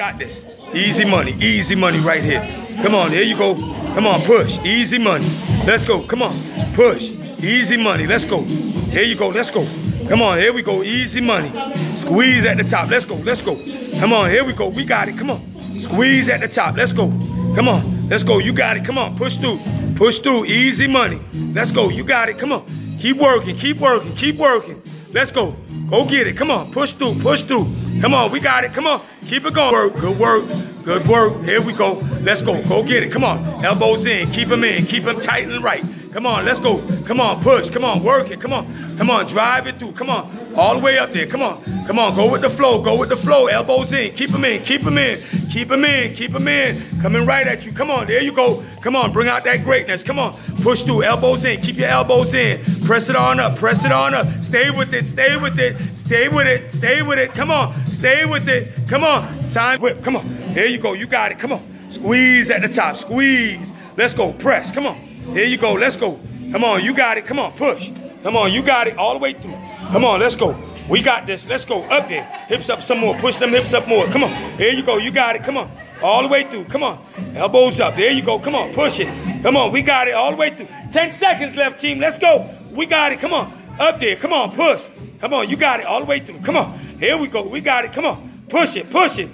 got this. Easy money, easy money right here. Come on, Here you go. Come on, push. Easy money. Let's go. Come on, push. Easy money. Let's go. Here you go. Let's go. Come on, here we go. Easy money. Squeeze at the top. Let's go. Let's go. Come on, here we go. We got it. Come on. Squeeze at the top. Let's go. Come on. Let's go. You got it. Come on. Push through. Push through. Easy money. Let's go. You got it. Come on. Keep working. Keep working. Keep working. Let's go. Go get it. Come on. Push through. Push through. Come on. We got it. Come on. Keep it going. Work. Good work. Good work. Here we go. Let's go. Go get it. Come on. Elbows in. Keep them in. Keep them tight and right. Come on. Let's go. Come on. Push. Come on. Work it. Come on. Come on. Drive it through. Come on. All the way up there. Come on. Come on. Go with the flow. Go with the flow. Elbows in. Keep them in. Keep them in. Keep them in. Keep them in. Coming right at you. Come on. There you go. Come on. Bring out that greatness. Come on. Push through. Elbows in. Keep your elbows in. Press it on up. Press it on up. Stay with it. Stay with it. Stay with it. Stay with it. Come on. Stay with it. Come on. Time whip. Come on. There you go. You got it. Come on. Squeeze at the top. Squeeze. Let's go. Press. Come on. There you go. Let's go. Come on. You got it. Come on. Push. Come on. You got it all the way through. Come on. Let's go. We got this. Let's go. Up there. Hips up some more. Push them hips up more. Come on. There you go. You got it. Come on. All the way through. Come on. Elbows up. There you go. Come on. Push it. Come on. We got it all the way through. 10 seconds left, team. Let's go. We got it. Come on. Up there. Come on. Push. Come on. You got it all the way through. Come on. Here we go. We got it. Come on. Push it. Push it.